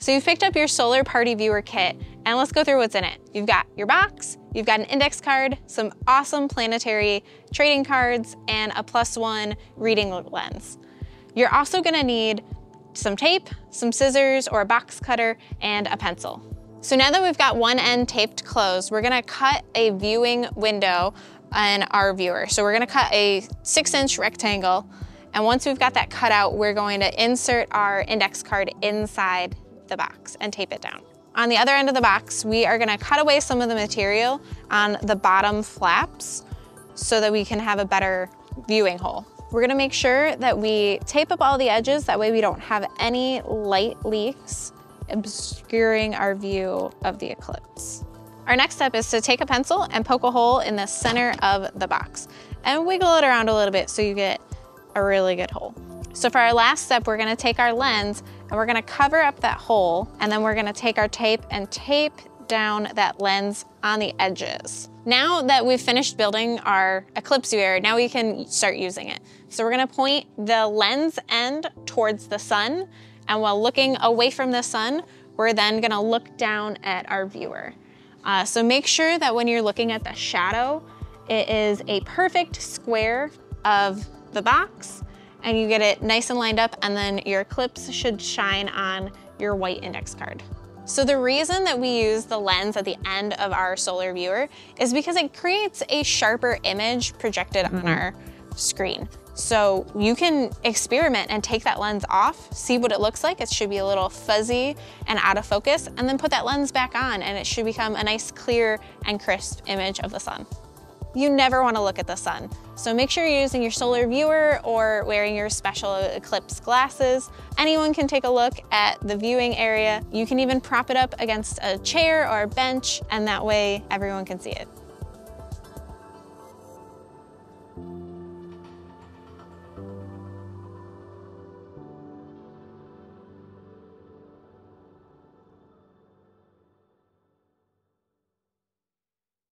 So you've picked up your Solar Party Viewer kit and let's go through what's in it. You've got your box, you've got an index card, some awesome planetary trading cards, and a plus one reading lens. You're also gonna need some tape, some scissors or a box cutter, and a pencil. So now that we've got one end taped closed, we're gonna cut a viewing window on our viewer. So we're gonna cut a six inch rectangle. And once we've got that cut out, we're going to insert our index card inside the box and tape it down. On the other end of the box, we are gonna cut away some of the material on the bottom flaps so that we can have a better viewing hole. We're gonna make sure that we tape up all the edges, that way we don't have any light leaks obscuring our view of the eclipse. Our next step is to take a pencil and poke a hole in the center of the box and wiggle it around a little bit so you get a really good hole. So for our last step, we're gonna take our lens and we're gonna cover up that hole and then we're gonna take our tape and tape down that lens on the edges. Now that we've finished building our eclipse viewer, now we can start using it. So we're gonna point the lens end towards the sun and while looking away from the sun, we're then gonna look down at our viewer. Uh, so make sure that when you're looking at the shadow, it is a perfect square of the box and you get it nice and lined up and then your eclipse should shine on your white index card. So the reason that we use the lens at the end of our solar viewer is because it creates a sharper image projected on mm-hmm. our screen. So you can experiment and take that lens off, see what it looks like. It should be a little fuzzy and out of focus, and then put that lens back on and it should become a nice clear and crisp image of the sun you never wanna look at the sun. So make sure you're using your solar viewer or wearing your special eclipse glasses. Anyone can take a look at the viewing area. You can even prop it up against a chair or a bench and that way everyone can see it.